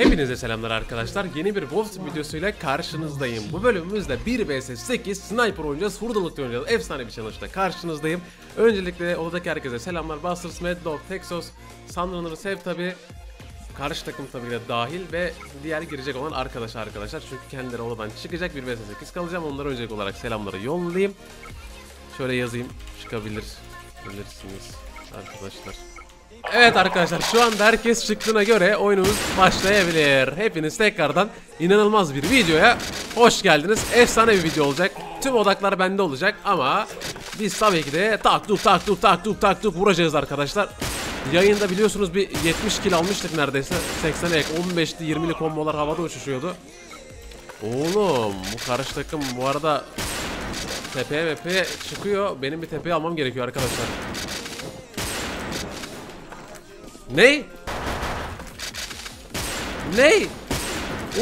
Hepinize selamlar arkadaşlar. Yeni bir Team videosuyla karşınızdayım. Bu bölümümüzde 1 vs 8 sniper oynayacağız, hurdalıkta oynayacağız. Efsane bir challenge'da karşınızdayım. Öncelikle odadaki herkese selamlar. Busters, Mad Dog, Texos, Sunrunner, Sev tabi. Karşı takım tabii de dahil ve diğer girecek olan arkadaş arkadaşlar. Çünkü kendileri odadan çıkacak 1 vs 8 kalacağım. Onlara öncelik olarak selamları yollayayım. Şöyle yazayım. Çıkabilir. Bilirsiniz arkadaşlar. Evet arkadaşlar şu anda herkes çıktığına göre oyunumuz başlayabilir. Hepiniz tekrardan inanılmaz bir videoya hoş geldiniz. Efsane bir video olacak. Tüm odaklar bende olacak ama biz tabii ki de tak tuk tak tuk tak tuk tak tuk vuracağız arkadaşlar. Yayında biliyorsunuz bir 70 kill almıştık neredeyse. 80'e ek 15'li 20'li kombolar havada uçuşuyordu. Oğlum bu karşı takım bu arada tepeye mepeye çıkıyor. Benim bir tepeye almam gerekiyor arkadaşlar. Ne? Ne?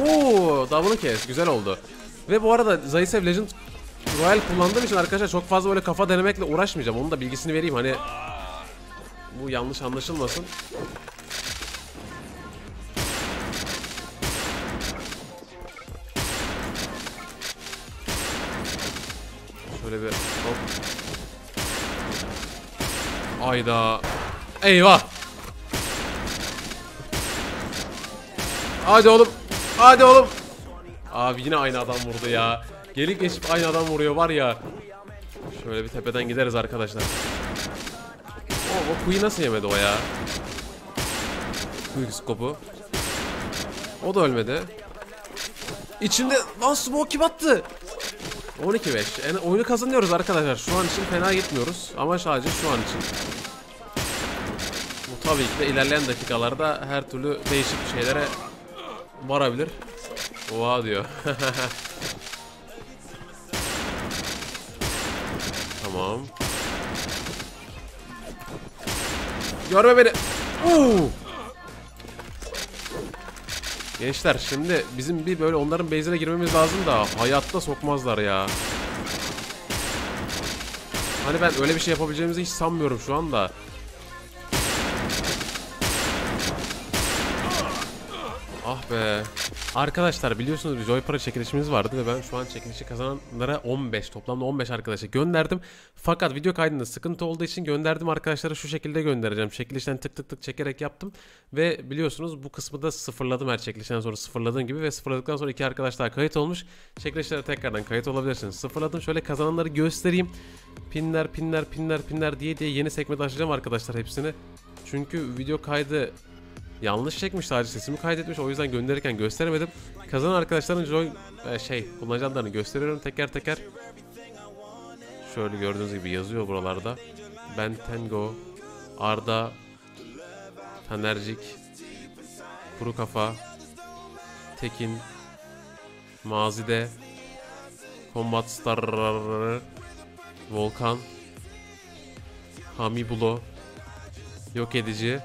Oo, double'ı kes. Güzel oldu. Ve bu arada Zayisev Legend Royal kullandığım için arkadaşlar çok fazla böyle kafa denemekle uğraşmayacağım. Onun da bilgisini vereyim hani bu yanlış anlaşılmasın. Şöyle bir hop. Ayda. Eyvah. Hadi oğlum. Hadi oğlum. Abi yine aynı adam vurdu ya. Gelip geçip aynı adam vuruyor var ya. Şöyle bir tepeden gideriz arkadaşlar. O, o kuyu nasıl yemedi o ya? Kuyu skopu. O da ölmedi. İçinde lan smoke kim attı? 12-5. Yani oyunu kazanıyoruz arkadaşlar. Şu an için fena gitmiyoruz. Ama sadece şu an için. Bu tabii ki de ilerleyen dakikalarda her türlü değişik şeylere varabilir. Oha diyor. tamam. Görme beni. Uuu. Gençler şimdi bizim bir böyle onların base'ine girmemiz lazım da hayatta sokmazlar ya. Hani ben öyle bir şey yapabileceğimizi hiç sanmıyorum şu anda. Ah be. Arkadaşlar biliyorsunuz Joy Para çekilişimiz vardı ve ben şu an çekilişi kazananlara 15 toplamda 15 arkadaşa gönderdim. Fakat video kaydında sıkıntı olduğu için gönderdim arkadaşlara şu şekilde göndereceğim. Çekilişten tık tık tık çekerek yaptım ve biliyorsunuz bu kısmı da sıfırladım her çekilişten sonra sıfırladığım gibi ve sıfırladıktan sonra iki arkadaş daha kayıt olmuş. Çekilişlere tekrardan kayıt olabilirsiniz. Sıfırladım şöyle kazananları göstereyim. Pinler pinler pinler pinler diye diye yeni sekmede açacağım arkadaşlar hepsini. Çünkü video kaydı yanlış çekmiş sadece sesimi kaydetmiş o yüzden gönderirken gösteremedim. Kazanan arkadaşların joy e, şey kullanıcı adlarını gösteriyorum teker teker. Şöyle gördüğünüz gibi yazıyor buralarda. Ben Tango, Arda, Tanercik, Kuru Kafa, Tekin, Mazide, Combat Star, Volkan, Hamibulo, Yok Edici,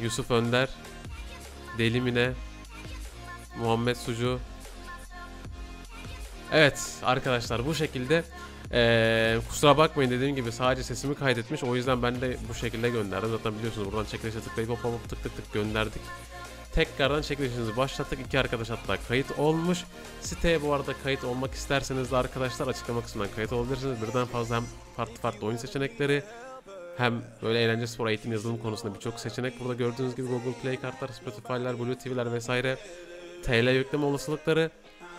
Yusuf Önder, Delimine, Muhammed Sucu. Evet arkadaşlar bu şekilde ee, kusura bakmayın dediğim gibi sadece sesimi kaydetmiş o yüzden ben de bu şekilde gönderdim. Zaten biliyorsunuz buradan çekilişe tıklayıp hop hop tık tık tık gönderdik. Tekrardan çekilişinizi başlattık. İki arkadaş hatta kayıt olmuş. Siteye bu arada kayıt olmak isterseniz de arkadaşlar açıklama kısmından kayıt olabilirsiniz. Birden fazla hem farklı farklı oyun seçenekleri hem böyle eğlence spor eğitim yazılım konusunda birçok seçenek. Burada gördüğünüz gibi Google Play kartlar, Spotify'lar, Blue TV'ler vesaire. TL yükleme olasılıkları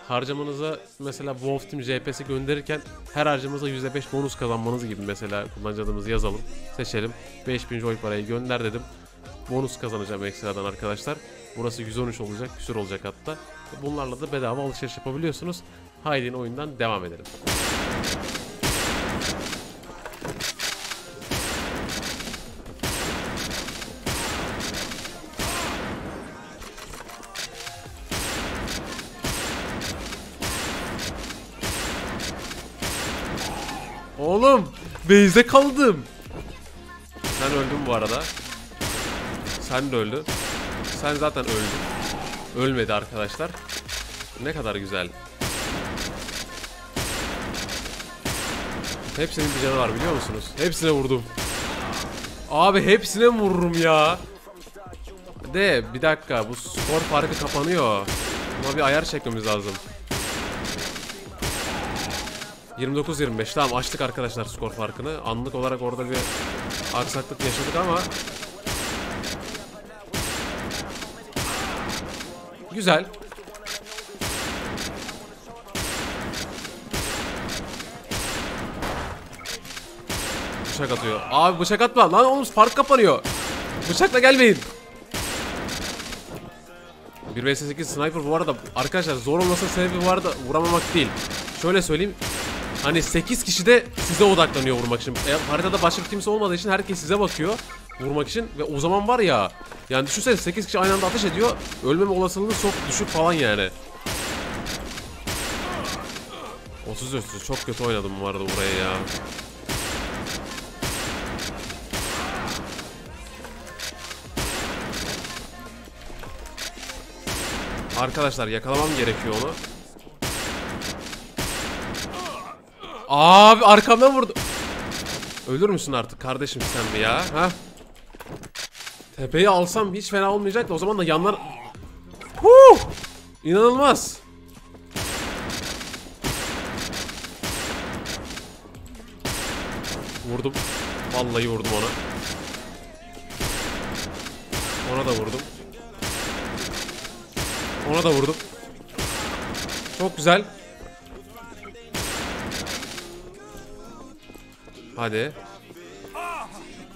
harcamanıza mesela Wolf Team JP'si gönderirken her harcamanıza %5 bonus kazanmanız gibi mesela kullanıcı yazalım, seçelim. 5000 joy parayı gönder dedim. Bonus kazanacağım ekstradan arkadaşlar. Burası 113 olacak, küsür olacak hatta. Bunlarla da bedava alışveriş yapabiliyorsunuz. Haydi oyundan devam edelim. Oğlum base'de kaldım. Sen öldün bu arada. Sen de öldün. Sen zaten öldün. Ölmedi arkadaşlar. Ne kadar güzel. Hepsinin bir canı var biliyor musunuz? Hepsine vurdum. Abi hepsine vururum ya. De bir dakika bu skor farkı kapanıyor. Buna bir ayar çekmemiz lazım. 29-25 tamam açtık arkadaşlar skor farkını. Anlık olarak orada bir aksaklık yaşadık ama Güzel. Bıçak atıyor. Abi bıçak atma. Lan oğlum fark kapanıyor. Bıçakla gelmeyin. 1 vs 8 sniper bu arada arkadaşlar zor olmasının sebebi bu arada vuramamak değil. Şöyle söyleyeyim. Hani 8 kişi de size odaklanıyor vurmak için. E, haritada başka kimse olmadığı için herkes size bakıyor vurmak için ve o zaman var ya yani düşünsene 8 kişi aynı anda ateş ediyor. Ölmeme olasılığı çok düşük falan yani. 30 üstü çok kötü oynadım bu arada buraya ya. Arkadaşlar yakalamam gerekiyor onu. Abi arkamdan vurdu. Ölür müsün artık kardeşim sen bir ya? Ha? Tepeyi alsam hiç fena olmayacak da o zaman da yanlar... Huh! İnanılmaz. Vurdum. Vallahi vurdum ona. Ona da vurdum. Ona da vurdum. Çok güzel. Hadi.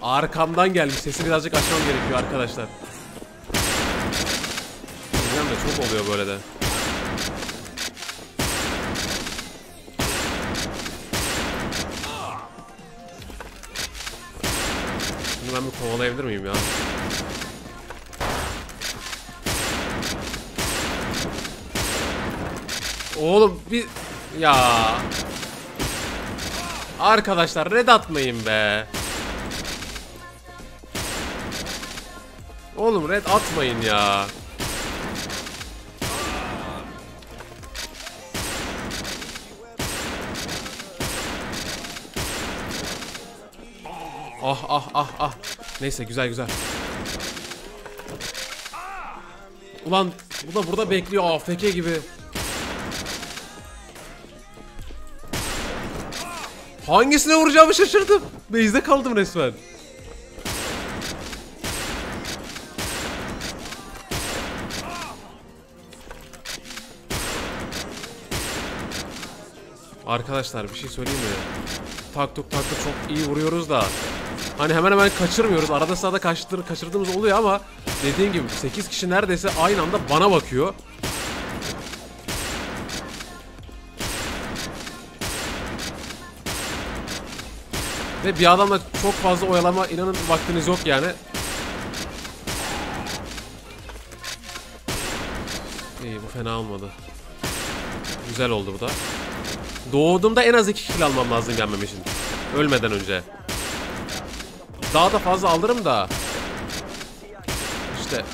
Arkamdan gelmiş. Sesi birazcık açmam gerekiyor arkadaşlar. Bilmem de çok oluyor böyle de. Şimdi ben bir kovalayabilir miyim ya? Oğlum bir... Ya... Arkadaşlar red atmayın be. Oğlum red atmayın ya. Ah ah ah ah. Neyse güzel güzel. Ulan bu da burada bekliyor AFK gibi. Hangisine vuracağımı şaşırdım. Base'de kaldım resmen. Arkadaşlar bir şey söyleyeyim mi? Tak tuk tak tuk çok iyi vuruyoruz da. Hani hemen hemen kaçırmıyoruz. Arada sırada kaçtır, kaçırdığımız oluyor ama dediğim gibi 8 kişi neredeyse aynı anda bana bakıyor. Ve bir adamla çok fazla oyalama inanın vaktiniz yok yani. İyi bu fena olmadı. Güzel oldu bu da. Doğduğumda en az 2 kill almam lazım gelmem için. Ölmeden önce. Daha da fazla alırım da. İşte.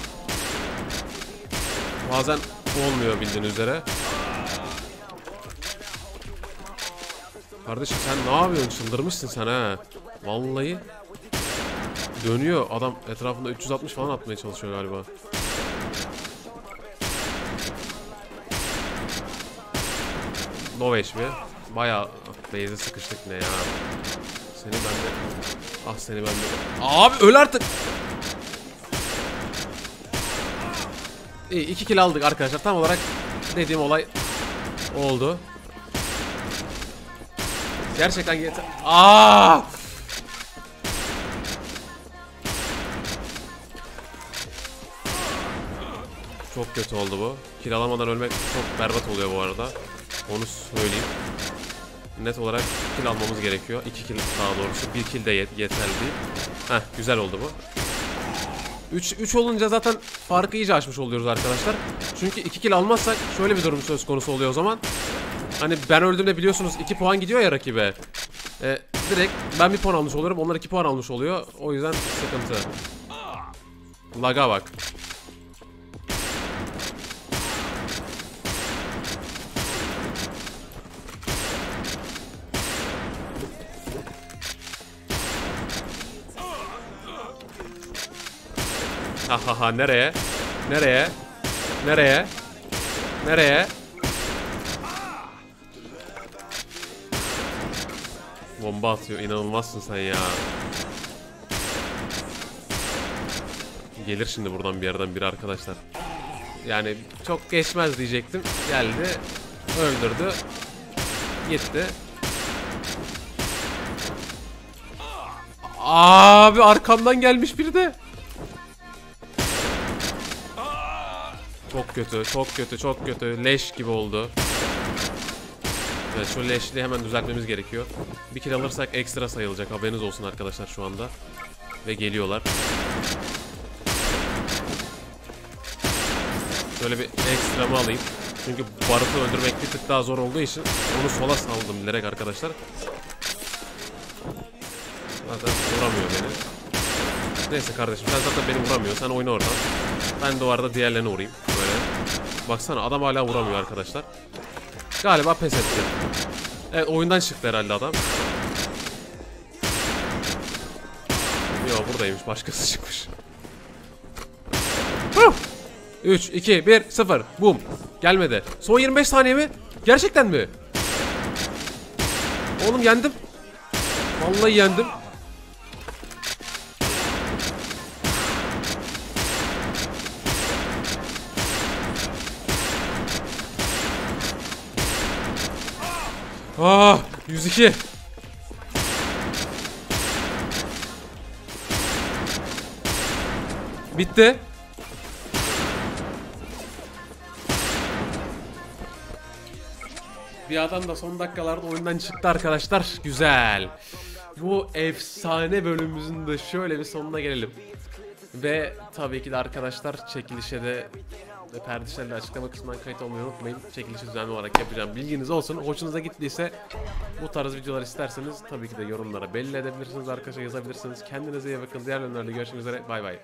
Bazen olmuyor bildiğin üzere. Kardeşim sen ne yapıyorsun? Çıldırmışsın sen ha. Vallahi. Dönüyor. Adam etrafında 360 falan atmaya çalışıyor galiba. Low HP. Bayağı base'e sıkıştık ne ya. Seni ben de... Ah seni ben de... Abi öl artık! İyi 2 kill aldık arkadaşlar. Tam olarak dediğim olay oldu. Gerçekten yeter. Aa! Çok kötü oldu bu. Kill alamadan ölmek çok berbat oluyor bu arada. Onu söyleyeyim. Net olarak kill almamız gerekiyor. 2 kill daha doğrusu. 1 kill de yet yeterli değil. Heh güzel oldu bu. 3 3 olunca zaten farkı iyice açmış oluyoruz arkadaşlar. Çünkü 2 kill almazsak şöyle bir durum söz konusu oluyor o zaman. Hani ben öldüğümde biliyorsunuz 2 puan gidiyor ya rakibe. E, direkt ben bir puan almış oluyorum. Onlar 2 puan almış oluyor. O yüzden sıkıntı. Laga bak. Ha ha ha nereye? Nereye? Nereye? Nereye? Bomba atıyor. inanılmazsın sen ya. Gelir şimdi buradan bir yerden biri arkadaşlar. Yani çok geçmez diyecektim. Geldi. Öldürdü. Gitti. Abi arkamdan gelmiş biri de. Çok kötü, çok kötü, çok kötü. Leş gibi oldu. Evet şu leşliği hemen düzeltmemiz gerekiyor. Bir kill alırsak ekstra sayılacak. Haberiniz olsun arkadaşlar şu anda. Ve geliyorlar. Şöyle bir ekstramı alayım. Çünkü Barut'u öldürmek bir tık daha zor olduğu için onu sola saldım bilerek arkadaşlar. Zaten vuramıyor beni. Neyse kardeşim sen zaten beni vuramıyor. Sen oyna oradan. Ben de o arada diğerlerine vurayım. Böyle. Baksana adam hala vuramıyor arkadaşlar. Galiba pes etti. Evet oyundan çıktı herhalde adam. Yo buradaymış başkası çıkmış. 3, 2, 1, 0. Boom. Gelmedi. Son 25 saniye mi? Gerçekten mi? Oğlum yendim. Vallahi yendim. Ah, 102. Bitti. Bir adam da son dakikalarda oyundan çıktı arkadaşlar. Güzel. Bu efsane bölümümüzün de şöyle bir sonuna gelelim. Ve tabii ki de arkadaşlar çekilişe de ve perdişlerle açıklama kısmından kayıt olmayı unutmayın. Çekilişi düzenli olarak yapacağım. Bilginiz olsun. Hoşunuza gittiyse bu tarz videolar isterseniz tabii ki de yorumlara belli edebilirsiniz. Arkadaşlar yazabilirsiniz. Kendinize iyi bakın. Diğer bölümlerde görüşmek üzere. Bay bay.